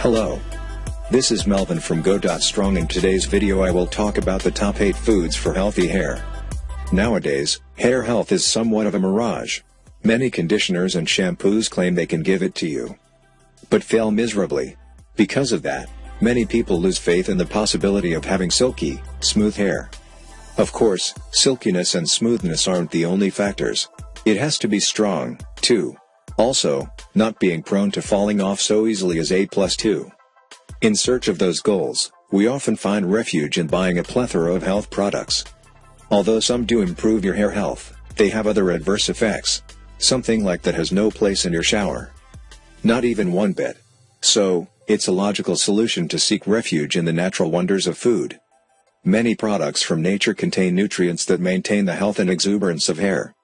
Hello. This is Melvin from Go.Strong in today's video I will talk about the top 8 foods for healthy hair. Nowadays, hair health is somewhat of a mirage. Many conditioners and shampoos claim they can give it to you. But fail miserably. Because of that, many people lose faith in the possibility of having silky, smooth hair. Of course, silkiness and smoothness aren't the only factors. It has to be strong, too. Also, not being prone to falling off so easily is A plus 2. In search of those goals, we often find refuge in buying a plethora of health products. Although some do improve your hair health, they have other adverse effects. Something like that has no place in your shower. Not even one bit. So, it's a logical solution to seek refuge in the natural wonders of food. Many products from nature contain nutrients that maintain the health and exuberance of hair.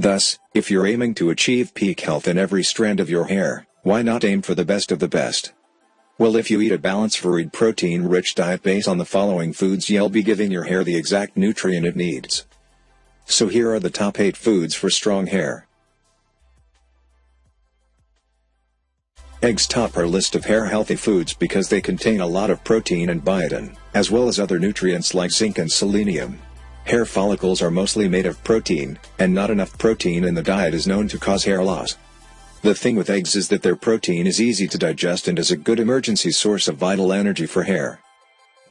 Thus, if you're aiming to achieve peak health in every strand of your hair, why not aim for the best of the best? Well if you eat a balanced varied protein-rich diet based on the following foods you'll be giving your hair the exact nutrient it needs. So here are the top 8 foods for strong hair. Eggs top our list of hair healthy foods because they contain a lot of protein and biotin, as well as other nutrients like zinc and selenium. Hair follicles are mostly made of protein, and not enough protein in the diet is known to cause hair loss. The thing with eggs is that their protein is easy to digest and is a good emergency source of vital energy for hair.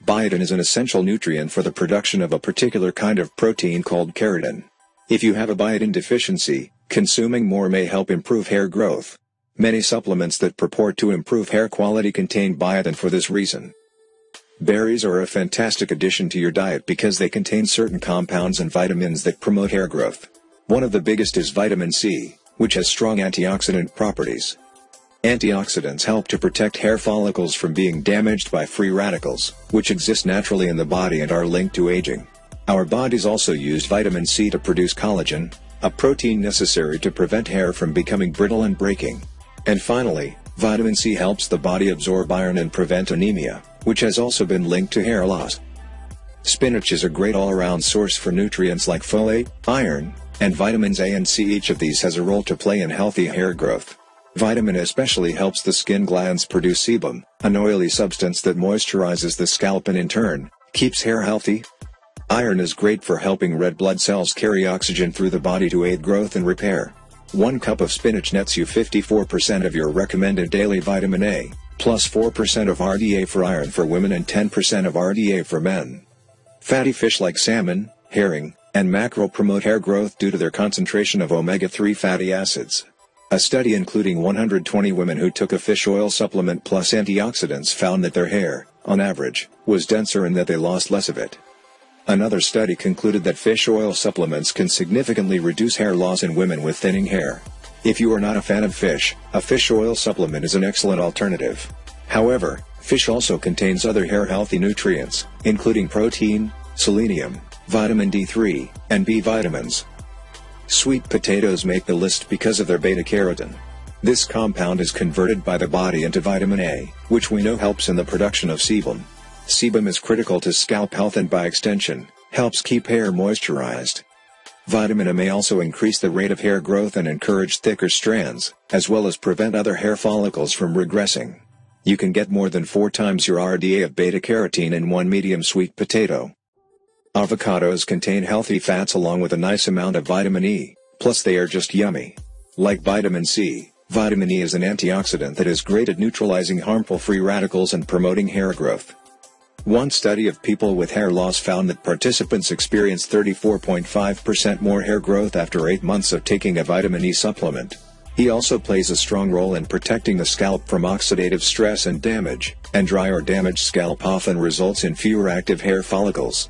Biotin is an essential nutrient for the production of a particular kind of protein called keratin. If you have a biotin deficiency, consuming more may help improve hair growth. Many supplements that purport to improve hair quality contain biotin for this reason. Berries are a fantastic addition to your diet because they contain certain compounds and vitamins that promote hair growth. One of the biggest is vitamin C, which has strong antioxidant properties. Antioxidants help to protect hair follicles from being damaged by free radicals, which exist naturally in the body and are linked to aging. Our bodies also use vitamin C to produce collagen, a protein necessary to prevent hair from becoming brittle and breaking. And finally, vitamin C helps the body absorb iron and prevent anemia which has also been linked to hair loss. Spinach is a great all-around source for nutrients like folate, iron, and vitamins A and C. Each of these has a role to play in healthy hair growth. Vitamin A especially helps the skin glands produce sebum, an oily substance that moisturizes the scalp and in turn, keeps hair healthy. Iron is great for helping red blood cells carry oxygen through the body to aid growth and repair. One cup of spinach nets you 54% of your recommended daily vitamin A plus 4% of RDA for iron for women and 10% of RDA for men. Fatty fish like salmon, herring, and mackerel promote hair growth due to their concentration of omega-3 fatty acids. A study including 120 women who took a fish oil supplement plus antioxidants found that their hair, on average, was denser and that they lost less of it. Another study concluded that fish oil supplements can significantly reduce hair loss in women with thinning hair. If you are not a fan of fish, a fish oil supplement is an excellent alternative. However, fish also contains other hair healthy nutrients, including protein, selenium, vitamin D3, and B vitamins. Sweet potatoes make the list because of their beta-carotene. This compound is converted by the body into vitamin A, which we know helps in the production of sebum. Sebum is critical to scalp health and by extension, helps keep hair moisturized. Vitamin A may also increase the rate of hair growth and encourage thicker strands, as well as prevent other hair follicles from regressing. You can get more than four times your RDA of beta-carotene in one medium sweet potato. Avocados contain healthy fats along with a nice amount of vitamin E, plus they are just yummy. Like vitamin C, vitamin E is an antioxidant that is great at neutralizing harmful free radicals and promoting hair growth. One study of people with hair loss found that participants experienced 34.5% more hair growth after 8 months of taking a vitamin E supplement. He also plays a strong role in protecting the scalp from oxidative stress and damage, and dry or damaged scalp often results in fewer active hair follicles.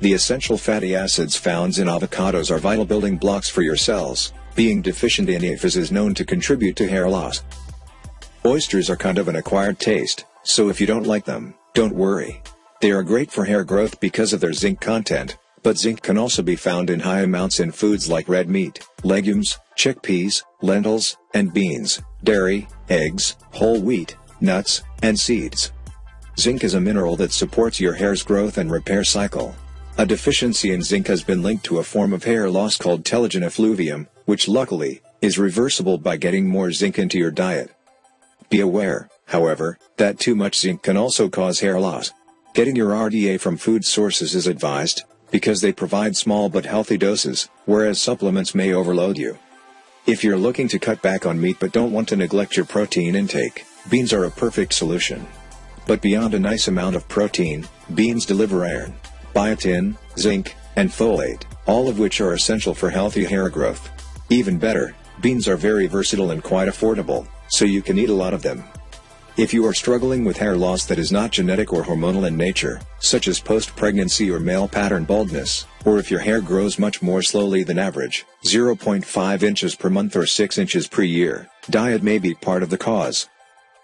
The essential fatty acids found in avocados are vital building blocks for your cells. Being deficient in EFAs is known to contribute to hair loss. Oysters are kind of an acquired taste, so if you don't like them, don't worry. They are great for hair growth because of their zinc content, but zinc can also be found in high amounts in foods like red meat, legumes, chickpeas, lentils, and beans, dairy, eggs, whole wheat, nuts, and seeds. Zinc is a mineral that supports your hair's growth and repair cycle. A deficiency in zinc has been linked to a form of hair loss called telogen effluvium, which luckily, is reversible by getting more zinc into your diet. Be aware, However, that too much zinc can also cause hair loss. Getting your RDA from food sources is advised, because they provide small but healthy doses, whereas supplements may overload you. If you're looking to cut back on meat but don't want to neglect your protein intake, beans are a perfect solution. But beyond a nice amount of protein, beans deliver iron, biotin, zinc, and folate, all of which are essential for healthy hair growth. Even better, beans are very versatile and quite affordable, so you can eat a lot of them. If you are struggling with hair loss that is not genetic or hormonal in nature, such as post-pregnancy or male pattern baldness, or if your hair grows much more slowly than average, 0.5 inches per month or 6 inches per year, diet may be part of the cause.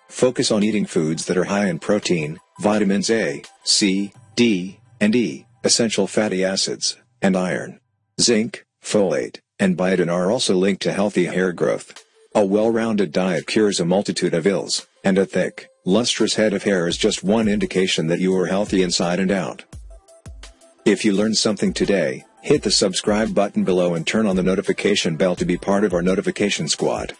Focus on eating foods that are high in protein, vitamins A, C, D, and E, essential fatty acids, and iron. Zinc, folate, and biotin are also linked to healthy hair growth. A well-rounded diet cures a multitude of ills, and a thick, lustrous head of hair is just one indication that you are healthy inside and out. If you learned something today, hit the subscribe button below and turn on the notification bell to be part of our notification squad.